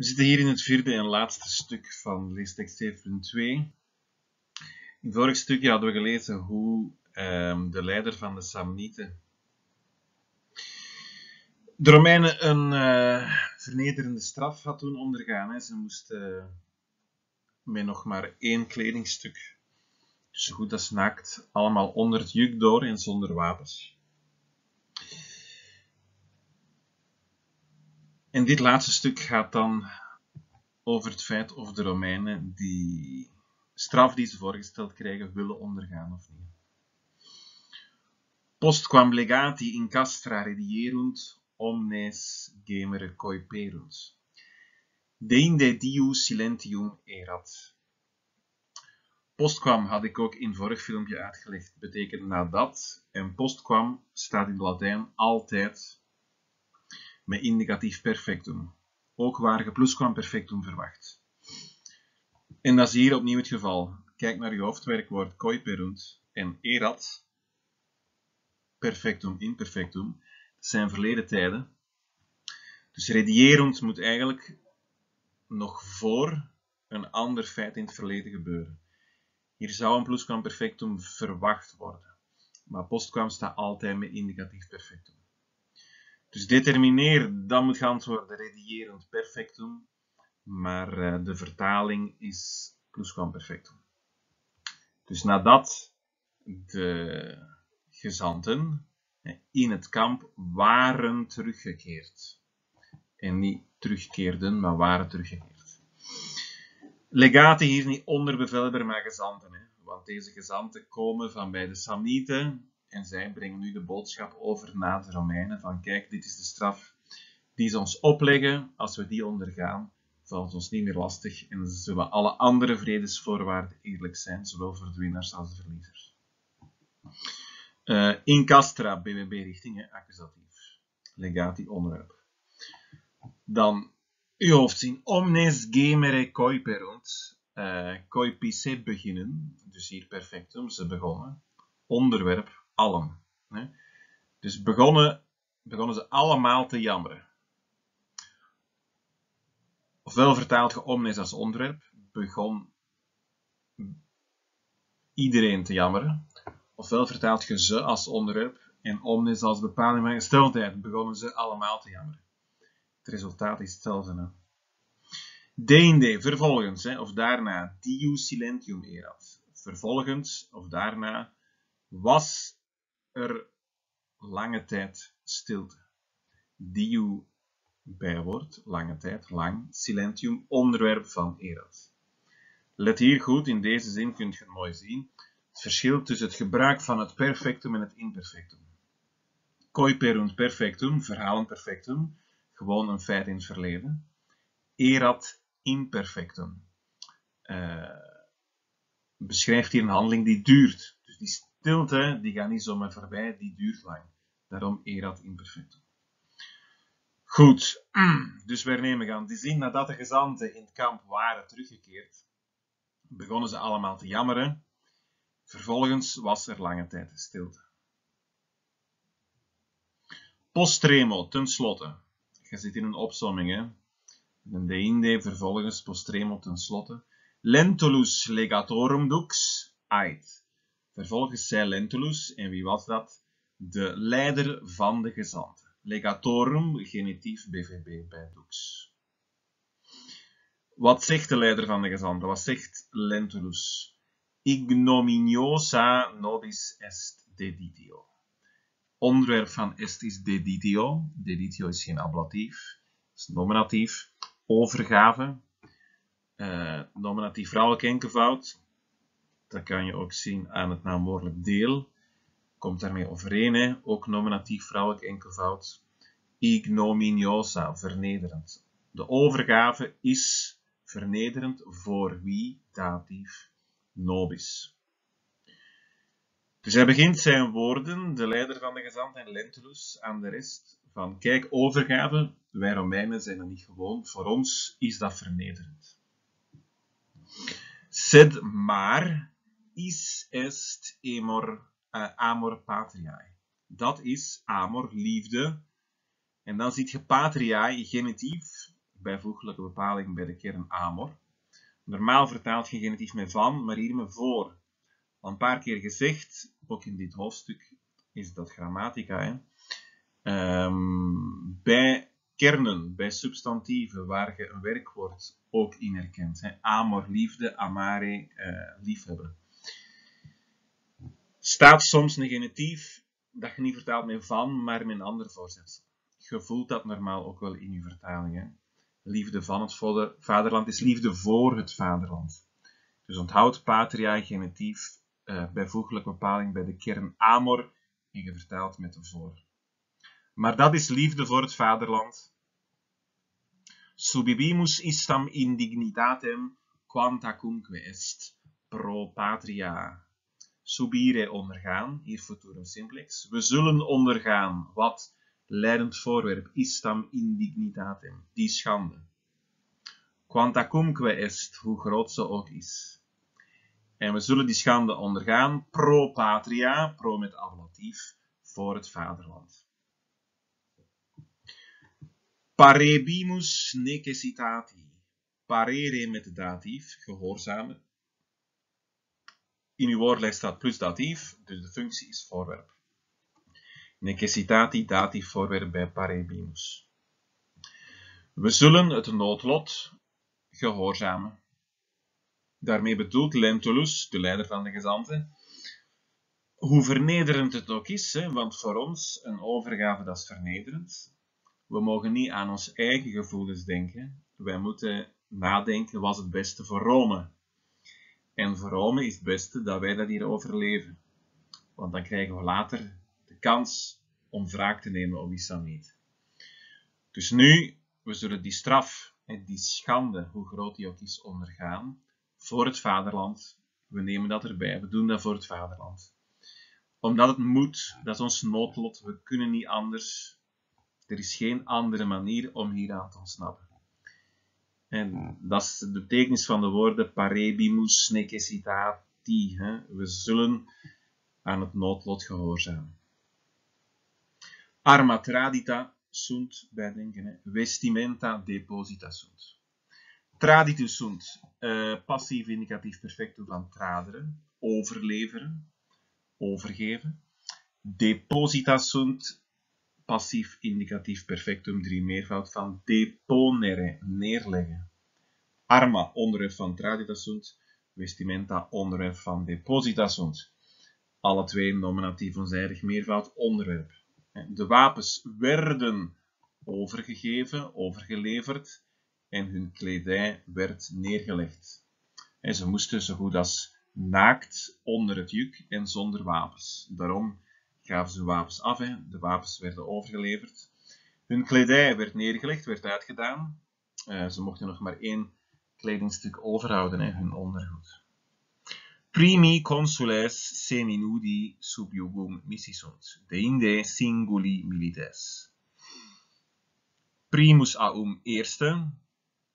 We zitten hier in het vierde en laatste stuk van leestekst 7.2. In het vorige stukje hadden we gelezen hoe um, de leider van de Samnieten de Romeinen een uh, vernederende straf had toen ondergaan. Hè. Ze moesten met nog maar één kledingstuk, zo goed als naakt, allemaal onder het juk door en zonder wapens. En dit laatste stuk gaat dan over het feit of de Romeinen die straf die ze voorgesteld krijgen willen ondergaan of niet. Post quam legati in castra redierunt omnes gemere coiperunt. Deinde diu silentium erat. Postquam had ik ook in vorig filmpje uitgelegd, betekent nadat. En postquam staat in Latijn altijd met indicatief perfectum. Ook waar je plusquamperfectum verwacht. En dat is hier opnieuw het geval. Kijk naar je hoofdwerkwoord koiperunt en erat, perfectum, imperfectum, dat zijn verleden tijden. Dus redierend moet eigenlijk nog voor een ander feit in het verleden gebeuren. Hier zou een plusquamperfectum verwacht worden. Maar postquam staat altijd met indicatief perfectum. Dus determineer, dan moet geantwoorden redierend perfectum, maar uh, de vertaling is plusquamperfectum. Dus nadat de gezanten in het kamp waren teruggekeerd. En niet terugkeerden, maar waren teruggekeerd. Legaten hier niet onderbevelder, maar gezanten. Hè? Want deze gezanten komen van bij de Samnieten en zij brengen nu de boodschap over naar de Romeinen van kijk, dit is de straf die ze ons opleggen. Als we die ondergaan, valt het ons niet meer lastig en zullen alle andere vredesvoorwaarden eerlijk zijn, zowel voor de winnaars als de verliezers. Uh, in castra, BWB richting accusatief. Legati onderwerp. Dan uw hoofdzin. Omnes gemere coiperunt. Uh, coipice beginnen. Dus hier perfectum, ze begonnen. Onderwerp allen. Dus begonnen, begonnen ze allemaal te jammeren. Ofwel vertaalt je omnes als onderwerp, begon iedereen te jammeren. Ofwel vertaalt je ze als onderwerp en omnes als bepaling van gesteldheid, begonnen ze allemaal te jammeren. Het resultaat is hetzelfde. Hè. Deinde, vervolgens, hè, of daarna, diu silentium erat. Vervolgens, of daarna, was er lange tijd stilte. Diu bijwoord, lange tijd, lang, silentium, onderwerp van erat. Let hier goed, in deze zin kunt je het mooi zien, het verschil tussen het gebruik van het perfectum en het imperfectum. Coiperunt perfectum, verhalend perfectum, gewoon een feit in het verleden. Erat imperfectum. Uh, beschrijft hier een handeling die duurt. Dus die stilte, die gaat niet zomaar voorbij, die duurt lang. Daarom erat imperfectum. Goed, dus we nemen gaan die zin nadat de gezanten in het kamp waren teruggekeerd, begonnen ze allemaal te jammeren. Vervolgens was er lange tijd stilte. Postremo, tenslotte. Je zit in een opsomming, hè. Een deinde, vervolgens postremo, tenslotte. Lentulus legatorum dux, ait. Vervolgens zei Lentulus, en wie was dat? De leider van de gezanten. Legatorum, genitief BVB bij Dux. Wat zegt de leider van de gezanten? Wat zegt Lentulus? Ignominiosa nobis est deditio. Onderwerp van est is deditio. Deditio is geen ablatief, is nominatief. Overgave. Uh, nominatief vrouwelijk enkelvoud. Dat kan je ook zien aan het naamwoordelijk deel. Komt daarmee overeen, hè? ook nominatief vrouwelijk enkelvoud. Ignominiosa, vernederend. De overgave is vernederend voor wie datief nobis. Dus hij begint zijn woorden, de leider van de gezant en Lentulus, aan de rest van kijk, overgave, wij Romeinen zijn er niet gewoon, voor ons is dat vernederend. Sed maar, is est amor, uh, amor patriae. Dat is amor, liefde. En dan ziet je patriae, genitief, bijvoeglijke bepaling bij de kern amor. Normaal vertaalt je genitief met van, maar hier met voor. Al een paar keer gezegd, ook in dit hoofdstuk is dat grammatica. Hè? Um, bij kernen, bij substantieven waar je een werkwoord ook in herkent. Hè? Amor, liefde, amare, uh, liefhebben. Staat soms een genitief dat je niet vertaalt met van, maar met een ander voorzetsel. Je voelt dat normaal ook wel in je vertalingen. Liefde van het vaderland is liefde voor het vaderland. Dus onthoud patria genitief uh, bijvoeglijke bepaling bij de kern amor en je vertaalt met de voor. Maar dat is liefde voor het vaderland. Subibimus istam indignitatem quantacumque est pro patria. Subire ondergaan, hier futurum simplex. We zullen ondergaan. Wat? Leidend voorwerp. Istam indignitatem. Die schande. Quantacumque est, hoe groot ze ook is. En we zullen die schande ondergaan. Pro patria, pro met ablatief, voor het vaderland. Parebimus necessitati. Parere met datief, gehoorzamen. In uw woordlijst staat plus datief, dus de functie is voorwerp. Necessitati, datief voorwerp bij parebimus. We zullen het noodlot gehoorzamen. Daarmee bedoelt Lentulus, de leider van de gezanten, hoe vernederend het ook is, hè, want voor ons een overgave dat is vernederend. We mogen niet aan ons eigen gevoelens denken. Wij moeten nadenken, was het beste voor Rome? En voor Rome is het beste dat wij dat hier overleven. Want dan krijgen we later de kans om wraak te nemen op Islam Dus nu, we zullen die straf en die schande, hoe groot die ook is, ondergaan voor het vaderland. We nemen dat erbij, we doen dat voor het vaderland. Omdat het moet, dat is ons noodlot, we kunnen niet anders. Er is geen andere manier om hieraan te ontsnappen. En dat is de betekenis van de woorden parebimus necessitati. Hè? We zullen aan het noodlot gehoorzamen. Arma tradita sunt, bijdenken, hè? vestimenta deposita sunt. Traditus sunt, uh, passief indicatief perfectum van traderen, overleveren, overgeven. Deposita sunt, passief indicatief perfectum, drie meervoud van deponere, neerleggen. Arma, onderwerp van tradita sunt, vestimenta, onderwerp van deposita sunt. Alle twee nominatief onzijdig meervoud, onderwerp. De wapens werden overgegeven, overgeleverd en hun kledij werd neergelegd. Ze moesten zo goed als naakt onder het juk en zonder wapens. Daarom gaven ze wapens af, hè. de wapens werden overgeleverd. Hun kledij werd neergelegd, werd uitgedaan. Uh, ze mochten nog maar één kledingstuk overhouden, hè, hun ondergoed. Primi consules seminudi subjugum missisunt, deinde singuli milites. Primus aum eerste,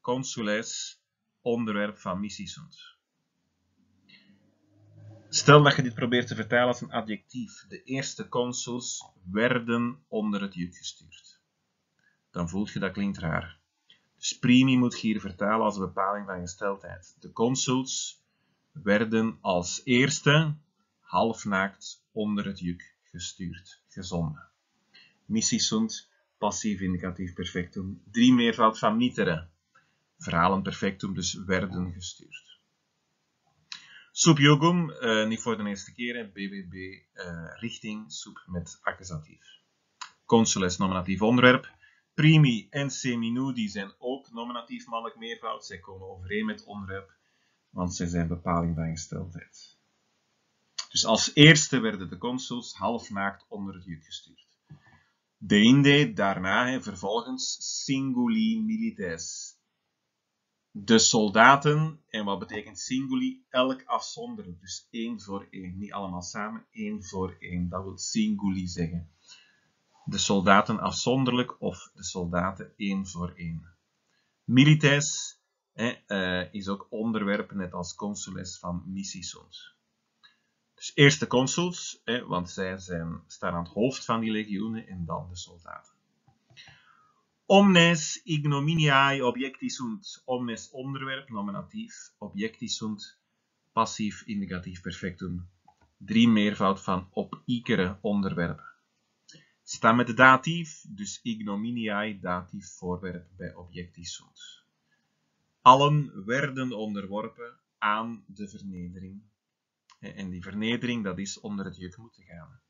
consules, onderwerp van missisunt. Stel dat je dit probeert te vertalen als een adjectief. De eerste consuls werden onder het juk gestuurd. Dan voelt je dat klinkt raar. Dus primi moet je hier vertalen als een bepaling van gesteldheid. De consuls werden als eerste halfnaakt onder het juk gestuurd, gezonden. Missie sunt, passief indicatief perfectum, drie meervoud van mitere. Verhalen perfectum, dus werden gestuurd. Subjugum, uh, niet voor de eerste keer, BBB, eh, richting, soep met accusatief. Consules, nominatief onderwerp. Primi en seminudi zijn ook nominatief mannelijk meervoud. Zij komen overeen met onderwerp, want zij zijn bepaling van gesteldheid. Dus als eerste werden de consuls halfnaakt onder het juk gestuurd. Deinde daarna, vervolgens, singuli milites de soldaten, en wat betekent singuli? Elk afzonderlijk, dus één voor één. Niet allemaal samen, één voor één. Dat wil singuli zeggen. De soldaten afzonderlijk of de soldaten één voor één. Milites eh, is ook onderwerp, net als consules van missisunt. Dus eerst de consuls, want zij zijn, staan aan het hoofd van die legioenen en dan de soldaten. Omnes ignominiae objecti sunt. Omnes onderwerp, nominatief. Objecti sunt, passief, indicatief, perfectum. Drie meervoud van op ikere onderwerpen. Staan met de datief, dus ignominiae, datief voorwerp bij objecti sunt. Allen werden onderworpen aan de vernedering. En die vernedering, dat is onder het juk moeten gaan.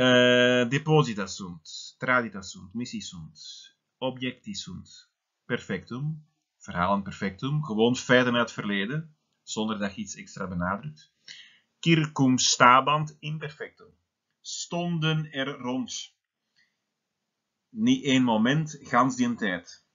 Uh, deposita sunt, tradita sunt, missi sunt, objecti sunt, perfectum, verhalen perfectum, gewoon feiten uit het verleden, zonder dat je iets extra benadrukt. Circum stabant imperfectum, stonden er rond. Niet één moment, gans die tijd.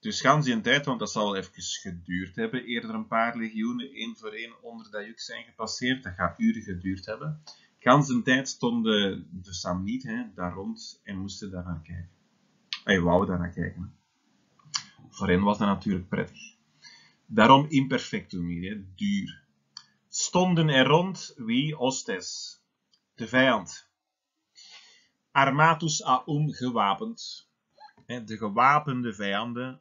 Dus gans die tijd, want dat zal wel even geduurd hebben, eerder een paar legioenen één voor één onder dat juk zijn gepasseerd, dat gaat uren geduurd hebben. Gans een tijd stonden de Samnieten daar rond en moesten daar naar kijken. Hij wou daar naar kijken. Voor hen was dat natuurlijk prettig. Daarom imperfectum hier, duur. Stonden er rond wie Ostes, de vijand. Armatus aum gewapend. De gewapende vijanden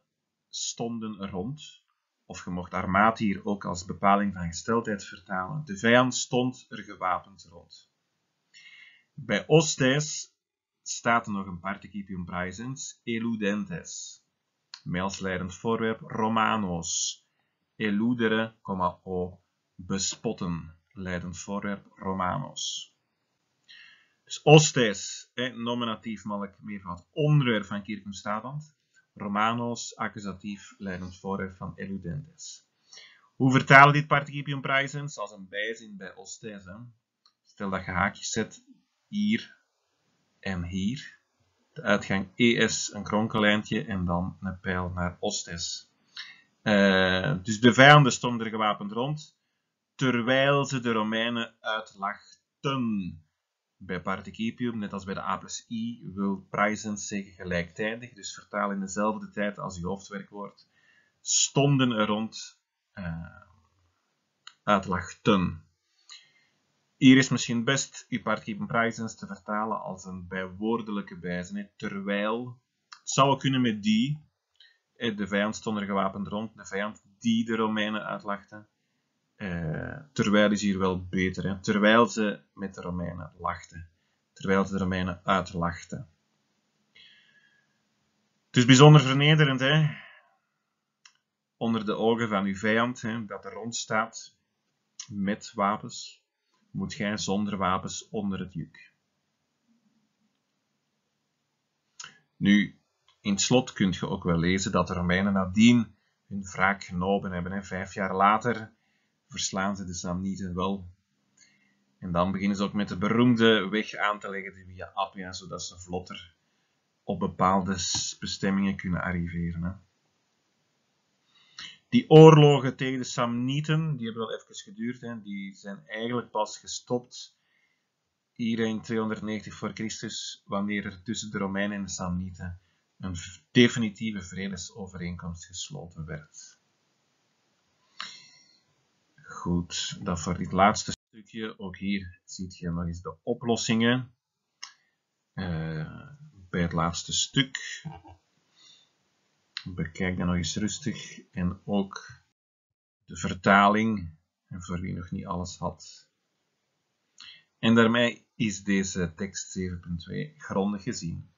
stonden er rond. Of je mocht armaat hier ook als bepaling van gesteldheid vertalen. De vijand stond er gewapend rond. Bij Ostes staat er nog een participium praesens, eludentes. Met als leidend voorwerp Romanos. Eludere, o, bespotten. Leidend voorwerp Romanos. Dus Ostes, nominatief mannelijk meervoud, onderwerp van Circum Statant. Romanos, accusatief, leidend voorwerp van eludentes. Hoe vertalen dit participium praesens? Als een bijzin bij Ostes. Stel dat je haakjes zet hier en hier. De uitgang ES, een kronkellijntje en dan een pijl naar Ostes. Uh, dus de vijanden stonden er gewapend rond, terwijl ze de Romeinen uitlachten. Bij participium, net als bij de A plus I, wil praesens zeggen gelijktijdig, dus vertaal in dezelfde tijd als je hoofdwerkwoord. Stonden er rond, uh, uitlachten. Hier is misschien best uw participium praesens te vertalen als een bijwoordelijke wijze. Terwijl, het zou kunnen met die, de vijand stond er gewapend rond, de vijand die de Romeinen uitlachte. Uh, terwijl is hier wel beter, hè? terwijl ze met de Romeinen lachten. Terwijl ze de Romeinen uitlachten. Het is bijzonder vernederend, hè? onder de ogen van uw vijand, hè, dat er rond staat met wapens moet gij zonder wapens onder het juk. Nu, in het slot kunt je ook wel lezen dat de Romeinen nadien hun wraak genomen hebben. En vijf jaar later verslaan ze de Samnieten wel. En dan beginnen ze ook met de beroemde weg aan te leggen, Via Appia, zodat ze vlotter op bepaalde bestemmingen kunnen arriveren. Hè. Die oorlogen tegen de Samnieten, die hebben wel even geduurd. Hè. Die zijn eigenlijk pas gestopt hier in 290 voor Christus, wanneer er tussen de Romeinen en de Samnieten een definitieve vredesovereenkomst gesloten werd. Goed, dat voor dit laatste stukje. Ook hier ziet je nog eens de oplossingen. Uh, bij het laatste stuk Bekijk dan nog eens rustig en ook de vertaling, en voor wie nog niet alles had. En daarmee is deze tekst 7.2 grondig gezien.